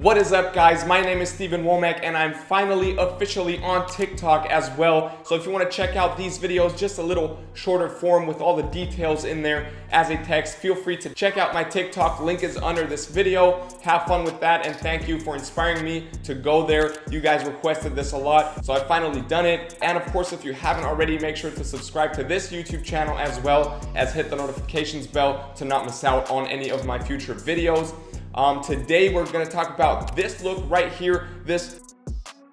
What is up guys, my name is Steven Wommack and I'm finally officially on TikTok as well. So if you wanna check out these videos, just a little shorter form with all the details in there as a text, feel free to check out my TikTok, link is under this video. Have fun with that and thank you for inspiring me to go there. You guys requested this a lot, so I finally done it. And of course, if you haven't already, make sure to subscribe to this YouTube channel as well as hit the notifications bell to not miss out on any of my future videos. Um, today we're gonna talk about this look right here, this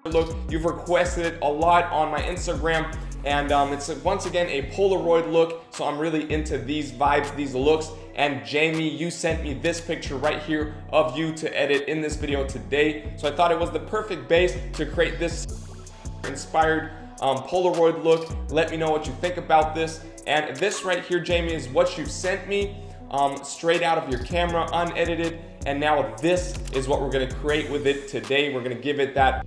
look. You've requested it a lot on my Instagram and um, it's once again a Polaroid look. So I'm really into these vibes, these looks. And Jamie, you sent me this picture right here of you to edit in this video today. So I thought it was the perfect base to create this inspired um, Polaroid look. Let me know what you think about this. And this right here, Jamie, is what you sent me um, straight out of your camera, unedited. And now this is what we're gonna create with it today. We're gonna give it that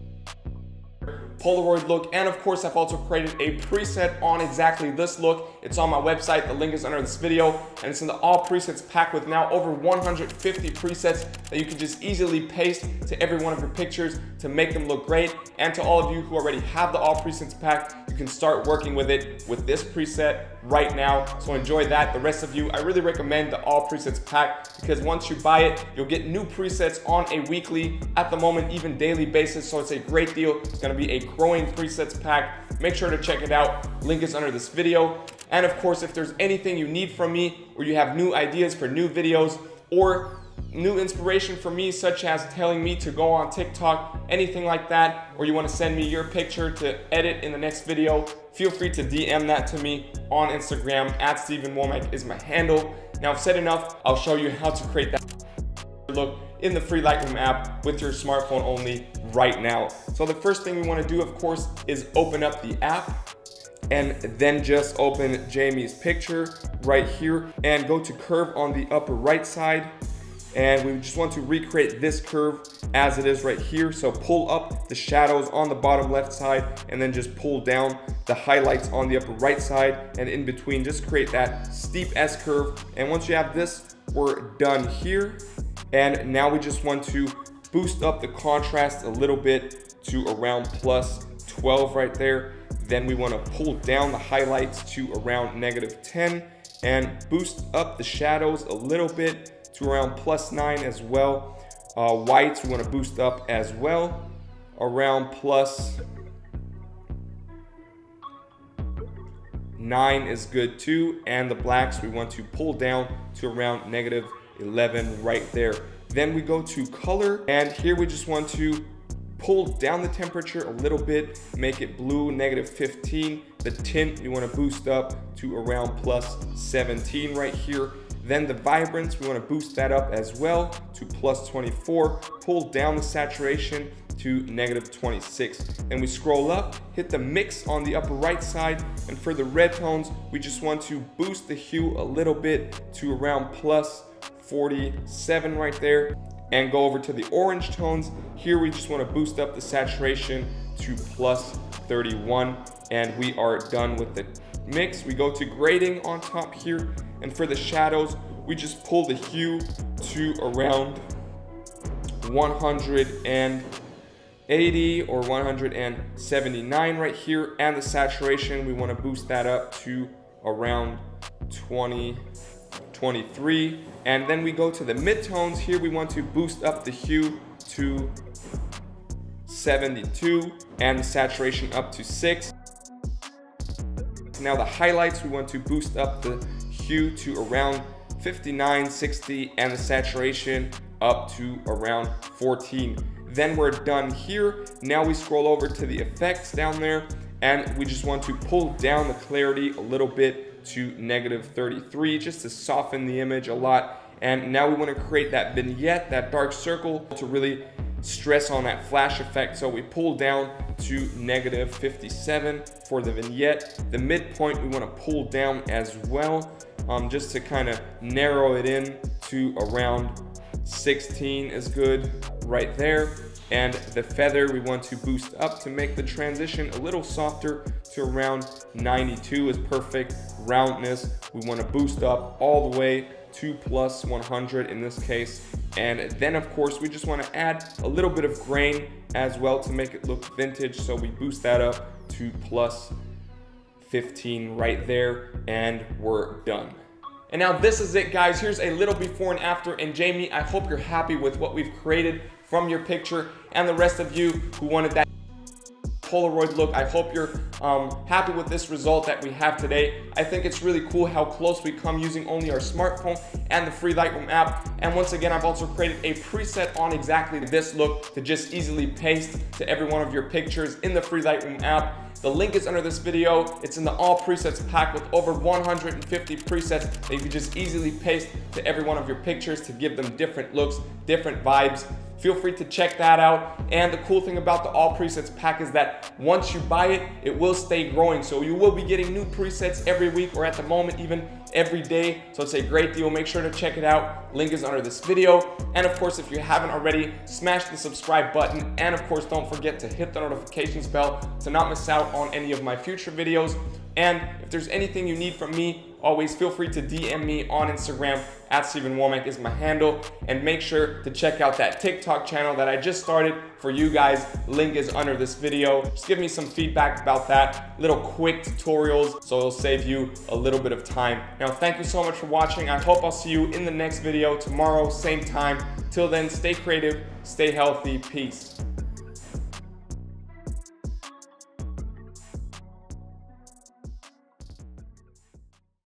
Polaroid look. And of course, I've also created a preset on exactly this look. It's on my website. The link is under this video. And it's in the all presets pack with now over 150 presets that you can just easily paste to every one of your pictures to make them look great. And to all of you who already have the all presets pack, you can start working with it with this preset right now. So enjoy that. The rest of you, I really recommend the all presets pack because once you buy it, you'll get new presets on a weekly, at the moment, even daily basis. So it's a great deal. It's gonna be a growing presets pack. Make sure to check it out. Link is under this video. And of course, if there's anything you need from me or you have new ideas for new videos or new inspiration for me, such as telling me to go on TikTok, anything like that, or you want to send me your picture to edit in the next video, feel free to DM that to me on Instagram. At Steven Wommack is my handle. Now, I've said enough. I'll show you how to create that look in the free Lightroom app with your smartphone only right now. So the first thing we want to do, of course, is open up the app and then just open Jamie's picture right here and go to curve on the upper right side and we just want to recreate this curve as it is right here. So pull up the shadows on the bottom left side and then just pull down the highlights on the upper right side and in between just create that steep S curve. And once you have this, we're done here. And now we just want to boost up the contrast a little bit to around plus 12 right there. Then we want to pull down the highlights to around negative 10 and boost up the shadows a little bit to around plus 9 as well. Uh, whites we want to boost up as well around plus 9 is good too. And the blacks we want to pull down to around negative 11 right there. Then we go to color and here we just want to pull down the temperature a little bit, make it blue, negative 15. The tint you want to boost up to around plus 17 right here. Then the vibrance, we want to boost that up as well to plus 24. Pull down the saturation to negative 26. Then we scroll up, hit the mix on the upper right side, and for the red tones, we just want to boost the hue a little bit to around plus 47 right there, and go over to the orange tones. Here we just want to boost up the saturation to plus 31, and we are done with the mix. We go to grading on top here, and for the shadows, we just pull the hue to around 180 or 179 right here. And the saturation, we wanna boost that up to around 20, 23. And then we go to the midtones. Here we want to boost up the hue to 72 and the saturation up to 6. Now the highlights, we want to boost up the hue to around 59, 60, and the saturation up to around 14. Then we're done here. Now we scroll over to the effects down there, and we just want to pull down the clarity a little bit to negative 33, just to soften the image a lot. And now we want to create that vignette, that dark circle, to really stress on that flash effect. So we pull down to negative 57 for the vignette. The midpoint we want to pull down as well um, just to kind of narrow it in to around 16 is good right there. And the feather we want to boost up to make the transition a little softer to around 92 is perfect. Roundness we want to boost up all the way to plus 100 in this case. And then of course, we just wanna add a little bit of grain as well to make it look vintage. So we boost that up to plus 15 right there and we're done. And now this is it guys. Here's a little before and after. And Jamie, I hope you're happy with what we've created from your picture and the rest of you who wanted that Polaroid look. I hope you're um, happy with this result that we have today. I think it's really cool how close we come using only our smartphone and the free Lightroom app. And once again, I've also created a preset on exactly this look to just easily paste to every one of your pictures in the free Lightroom app. The link is under this video. It's in the all presets pack with over 150 presets that you can just easily paste to every one of your pictures to give them different looks, different vibes. Feel free to check that out. And the cool thing about the all presets pack is that once you buy it, it will stay growing. So you will be getting new presets every week or at the moment even every day. So it's a great deal. Make sure to check it out. Link is under this video. And of course, if you haven't already, smash the subscribe button. And of course, don't forget to hit the notifications bell to not miss out on any of my future videos. And if there's anything you need from me, always feel free to DM me on Instagram at Steven Wommack is my handle. And make sure to check out that TikTok channel that I just started for you guys. Link is under this video. Just give me some feedback about that. Little quick tutorials so it'll save you a little bit of time. Now, thank you so much for watching. I hope I'll see you in the next video tomorrow, same time. Till then, stay creative, stay healthy, peace.